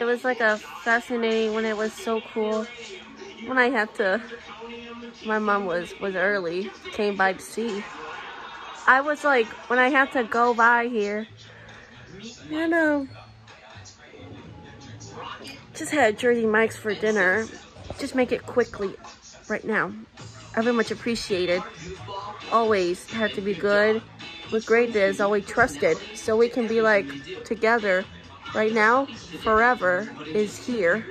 It was like a fascinating when it was so cool. When I had to, my mom was, was early, came by to see. I was like, when I had to go by here, you know, just had Jersey Mike's for dinner. Just make it quickly right now. I very much appreciated. Always had to be good. With great is always trusted. So we can be like together right now, forever is here.